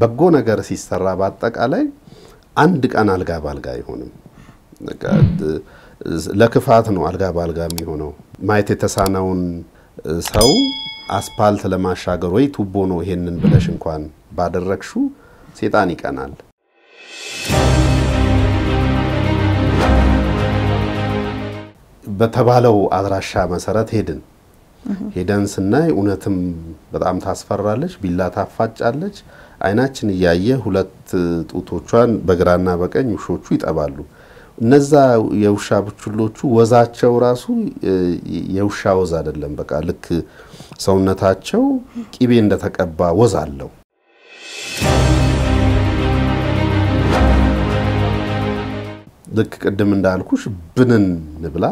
በጎ ነገር ሲሰራ በአጠቃላይ አንድ ቀን አልጋ ባልጋ አይሆንም። ለክፋት ነው አልጋ ባልጋ የሚሆነው። ማየት የተሳነውን ሰው አስፓልት ለማሻገር ወይ ቱቦ ነው ይሄንን ብለሽ እንኳን ባደረግሹ ሴጣን ይቀናል። በተባለው አድራሻ መሰረት ሄድን። ሄደን ስናይ እውነትም በጣም ታስፈራለች። ቢላ ታፋጫለች። አይናችን እያየ ሁለት ጡቶቿን በግራና በቀኝ ውሾቹ ይጠባሉ። እነዛ የውሻ ብቹሎቹ ወዛቸው ራሱ የውሻ ወዝ አይደለም። በቃ ልክ ሰውነታቸው ቂቤ እንደተቀባ ወዝ አለው። ልክ ቅድም እንዳልኩሽ ብንን ብላ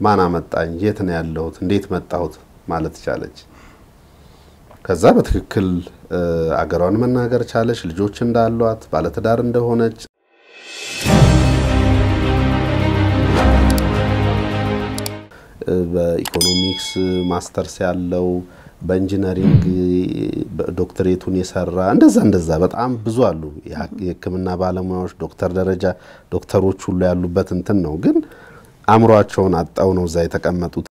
ማን አመጣኝ፣ የት ነው ያለሁት፣ እንዴት መጣሁት ማለት ቻለች። ከዛ በትክክል አገሯን መናገር ቻለች። ልጆች እንዳሏት ባለትዳር እንደሆነች በ economics masters ያለው በ engineering ዶክትሬቱን የሰራ እንደዛ እንደዛ በጣም ብዙ አሉ። የሕክምና ባለሙያዎች ዶክተር ደረጃ ዶክተሮች ሁሉ ያሉበት እንትን ነው። ግን አእምሯቸውን አጣው ነው እዛ የተቀመጡት።